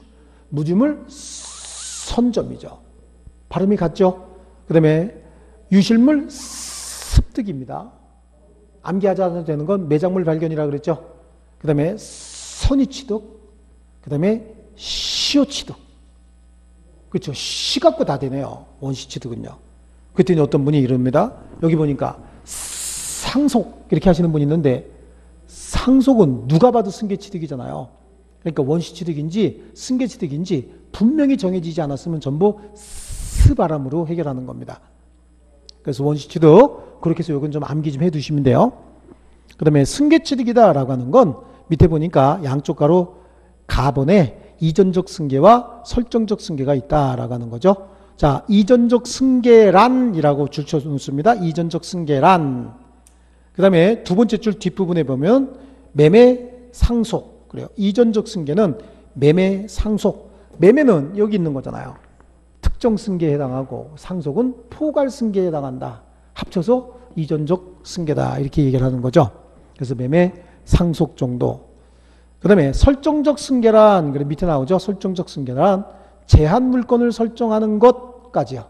무주물 선점이죠. 발음이 같죠? 그 다음에 유실물 습득입니다. 암기하지 않아도 되는 건 매장물 발견이라 그랬죠? 그 다음에 선의 취득, 그 다음에 시효 취득. 그렇죠. 시 갖고 다 되네요. 원시 취득은요. 그랬더니 어떤 분이 이럽니다. 여기 보니까 상속 이렇게 하시는 분이 있는데 상속은 누가 봐도 승계 취득이잖아요. 그러니까 원시 취득인지 승계 취득인지 분명히 정해지지 않았으면 전부 스바람으로 해결하는 겁니다. 그래서 원시 취득 그렇게 해서 이건 좀 암기 좀 해두시면 돼요. 그 다음에 승계 취득이다라고 하는 건 밑에 보니까 양쪽 가로 가번에 이전적 승계와 설정적 승계가 있다라고 하는 거죠. 자, 이전적 승계란이라고 줄쳐 놓습니다. 이전적 승계란. 그 다음에 두 번째 줄 뒷부분에 보면 매매 상속. 그래요. 이전적 승계는 매매 상속. 매매는 여기 있는 거잖아요. 특정 승계에 해당하고 상속은 포괄 승계에 해당한다. 합쳐서 이전적 승계다. 이렇게 얘기를 하는 거죠. 그래서 매매 상속 정도. 그 다음에 설정적 승계란, 그래 밑에 나오죠? 설정적 승계란, 제한 물건을 설정하는 것까지요.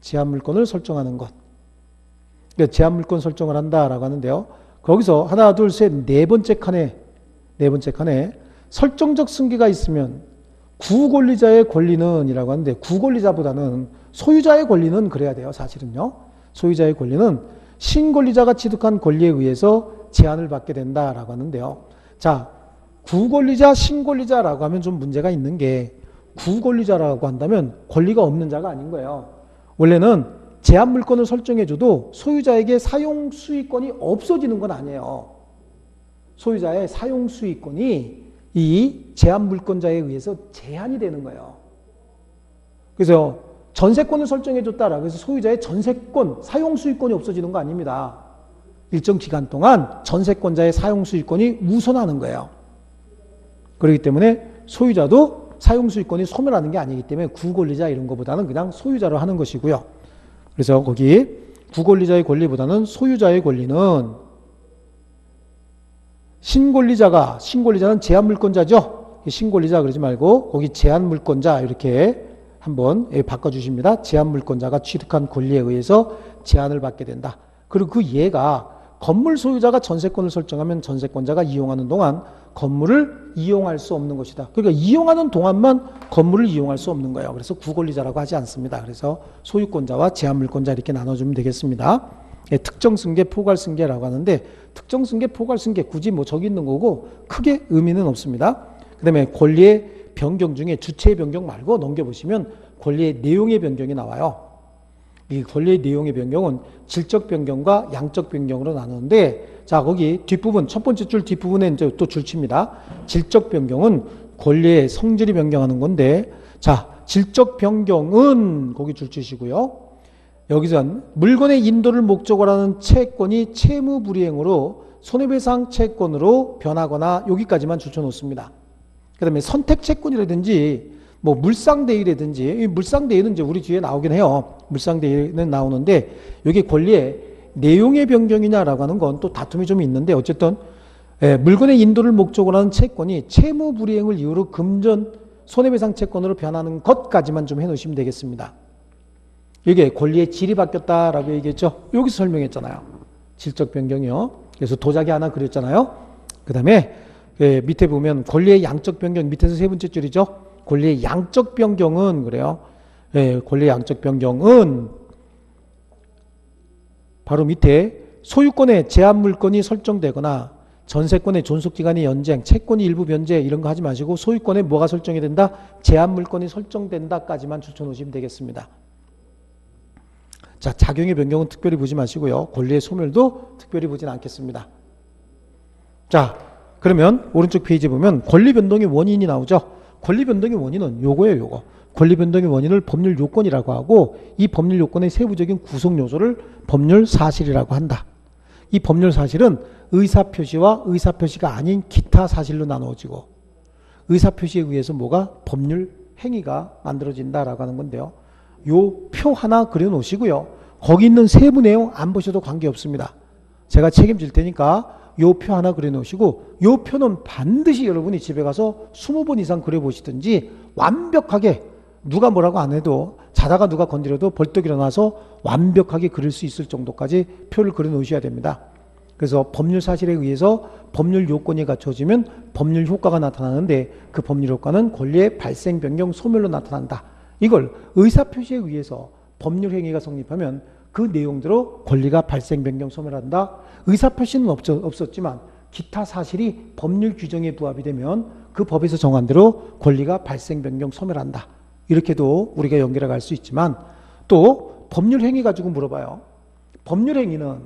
제한 물건을 설정하는 것. 그러니까 제한 물건 설정을 한다라고 하는데요. 거기서 하나, 둘, 셋, 네 번째 칸에, 네 번째 칸에 설정적 승계가 있으면 구권리자의 권리는 이라고 하는데 구권리자보다는 소유자의 권리는 그래야 돼요. 사실은요. 소유자의 권리는 신권리자가 취득한 권리에 의해서 제한을 받게 된다라고 하는데요. 자, 구권리자, 신권리자라고 하면 좀 문제가 있는 게 구권리자라고 한다면 권리가 없는 자가 아닌 거예요. 원래는 제한 물건을 설정해줘도 소유자에게 사용 수익권이 없어지는 건 아니에요. 소유자의 사용 수익권이 이 제한 물건자에 의해서 제한이 되는 거예요. 그래서 전세권을 설정해줬다라 해서 소유자의 전세권, 사용 수익권이 없어지는 거 아닙니다. 일정 기간 동안 전세권자의 사용 수익권이 우선하는 거예요. 그렇기 때문에 소유자도 사용 수익권이 소멸하는 게 아니기 때문에 구권리자 이런 것보다는 그냥 소유자로 하는 것이고요. 그래서 거기 구권리자의 권리보다는 소유자의 권리는 신권리자가 신권리자는 제한물권자죠. 신권리자 그러지 말고 거기 제한물권자 이렇게 한번 바꿔주십니다. 제한물권자가 취득한 권리에 의해서 제한을 받게 된다. 그리고 그 예가 건물 소유자가 전세권을 설정하면 전세권자가 이용하는 동안 건물을 이용할 수 없는 것이다. 그러니까 이용하는 동안만 건물을 이용할 수 없는 거예요. 그래서 구권리자라고 하지 않습니다. 그래서 소유권자와 제한물권자 이렇게 나눠주면 되겠습니다. 예, 특정 승계, 포괄 승계라고 하는데 특정 승계, 포괄 승계 굳이 뭐 저기 있는 거고 크게 의미는 없습니다. 그 다음에 권리의 변경 중에 주체의 변경 말고 넘겨보시면 권리의 내용의 변경이 나와요. 이 권리의 내용의 변경은 질적 변경과 양적 변경으로 나누는데 자 거기 뒷부분 첫 번째 줄 뒷부분에 이제 또 줄칩니다. 질적 변경은 권리의 성질이 변경하는 건데 자 질적 변경은 거기 줄치시고요. 여기선 물건의 인도를 목적으로 하는 채권이 채무 불이행으로 손해배상 채권으로 변하거나 여기까지만 줄쳐 놓습니다. 그 다음에 선택 채권이라든지 뭐 물상대위라든지 물상대위는 이제 우리 뒤에 나오긴 해요. 물상대위는 나오는데 여기 권리의 내용의 변경이냐라고 하는 건 또 다툼이 좀 있는데 어쨌든 예, 물건의 인도를 목적으로 하는 채권이 채무 불이행을 이유로 금전 손해배상 채권으로 변하는 것까지만 좀 해놓으시면 되겠습니다. 이게 권리의 질이 바뀌었다라고 얘기했죠. 여기서 설명했잖아요. 질적 변경이요. 그래서 도자기 하나 그렸잖아요. 그 다음에 예, 밑에 보면 권리의 양적 변경 밑에서 세 번째 줄이죠. 권리의 양적 변경은 그래요. 예, 권리의 양적 변경은 바로 밑에 소유권의 제한 물건이 설정되거나 전세권의 존속기간이 연장, 채권이 일부 변제 이런 거 하지 마시고 소유권에 뭐가 설정이 된다? 제한 물건이 설정된다까지만 추천 오시면 되겠습니다. 자, 작용의 변경은 특별히 보지 마시고요. 권리의 소멸도 특별히 보진 않겠습니다. 자, 그러면 오른쪽 페이지 보면 권리 변동의 원인이 나오죠. 권리 변동의 원인은 요거예요, 요거. 권리 변동의 원인을 법률 요건이라고 하고 이 법률 요건의 세부적인 구성 요소를 법률 사실이라고 한다. 이 법률 사실은 의사 표시와 의사 표시가 아닌 기타 사실로 나누어지고 의사 표시에 의해서 뭐가 법률 행위가 만들어진다라고 하는 건데요. 요 표 하나 그려 놓으시고요. 거기 있는 세부 내용 안 보셔도 관계 없습니다. 제가 책임질 테니까 요표 하나 그려 놓으시고 요 표는 반드시 여러분이 집에 가서 20번 이상 그려 보시든지 완벽하게 누가 뭐라고 안 해도 자다가 누가 건드려도 벌떡 일어나서 완벽하게 그릴 수 있을 정도까지 표를 그려 놓으셔야 됩니다. 그래서 법률 사실에 의해서 법률 요건이 갖춰지면 법률 효과가 나타나는데 그 법률 효과는 권리의 발생, 변경, 소멸로 나타난다. 이걸 의사 표시에 의해서 법률 행위가 성립하면 그 내용대로 권리가 발생, 변경, 소멸한다. 의사표시는 없었지만 기타 사실이 법률 규정에 부합이 되면 그 법에서 정한 대로 권리가 발생, 변경, 소멸한다. 이렇게도 우리가 연결해 갈 수 있지만 또 법률 행위 가지고 물어봐요. 법률 행위는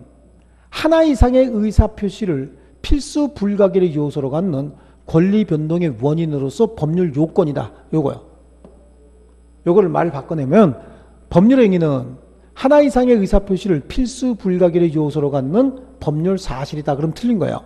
하나 이상의 의사표시를 필수 불가결의 요소로 갖는 권리 변동의 원인으로서 법률 요건이다. 요거요. 요거를 말 바꿔내면 법률 행위는 하나 이상의 의사표시를 필수 불가결의 요소로 갖는 법률 사실이다. 그럼 틀린 거예요.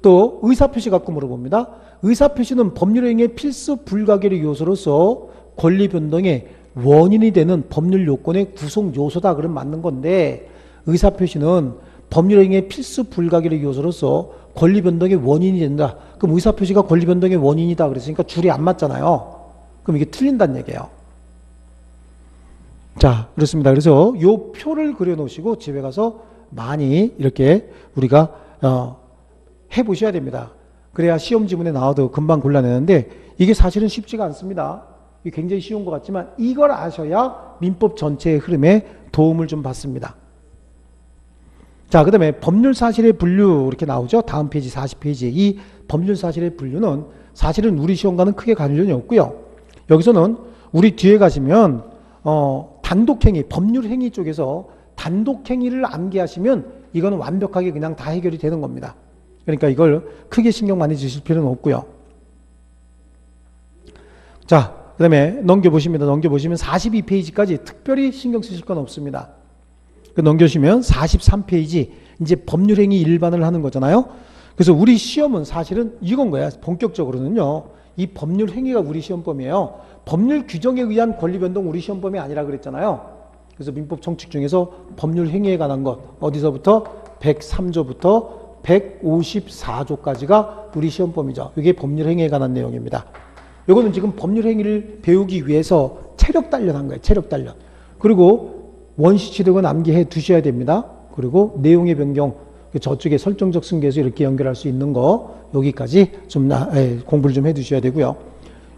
또 의사표시 갖고 물어봅니다. 의사표시는 법률 행위의 필수 불가결의 요소로서 권리 변동의 원인이 되는 법률 요건의 구성 요소다. 그럼 맞는 건데 의사표시는 법률행위의 필수 불가결의 요소로서 권리 변동의 원인이 된다. 그럼 의사 표시가 권리 변동의 원인이다 그랬으니까 줄이 안 맞잖아요. 그럼 이게 틀린다는 얘기예요. 자, 그렇습니다. 그래서 요 표를 그려 놓으시고 집에 가서 많이 이렇게 우리가 어, 해 보셔야 됩니다. 그래야 시험 지문에 나와도 금방 골라내는데 이게 사실은 쉽지가 않습니다. 이게 굉장히 쉬운 것 같지만 이걸 아셔야 민법 전체의 흐름에 도움을 좀 받습니다. 자, 그 다음에 법률 사실의 분류 이렇게 나오죠. 다음 페이지 40페이지. 이 법률 사실의 분류는 사실은 우리 시험과는 크게 관련이 없고요. 여기서는 우리 뒤에 가시면 어, 단독행위, 법률행위 쪽에서 단독행위를 암기하시면 이거는 완벽하게 그냥 다 해결이 되는 겁니다. 그러니까 이걸 크게 신경 많이 주실 필요는 없고요. 자, 그 다음에 넘겨보십니다. 넘겨보시면 42페이지까지 특별히 신경 쓰실 건 없습니다. 그 넘겨주시면 43페이지 이제 법률행위 일반을 하는 거잖아요. 그래서 우리 시험은 사실은 이건 거야. 본격적으로는요. 이 법률 행위가 우리 시험범위에요. 법률 규정에 의한 권리 변동 우리 시험 범위 아니라 그랬잖아요. 그래서 민법 정칙 중에서 법률 행위에 관한 것 어디서부터 103조부터 154조까지가 우리 시험 범위죠. 이게 법률 행위에 관한 내용입니다. 이거는 지금 법률 행위를 배우기 위해서 체력 단련한 거예요. 체력 단련. 그리고 원시 치력은 암기해 두셔야 됩니다. 그리고 내용의 변경 그 저쪽에 설정적 승계에서 이렇게 연결할 수 있는 거 여기까지 좀 나, 에, 공부를 좀 해 두셔야 되고요.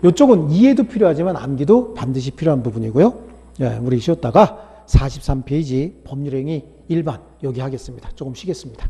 이쪽은 이해도 필요하지만 암기도 반드시 필요한 부분이고요. 예, 우리 쉬었다가 43페이지 법률행위 일반 여기 하겠습니다. 조금 쉬겠습니다.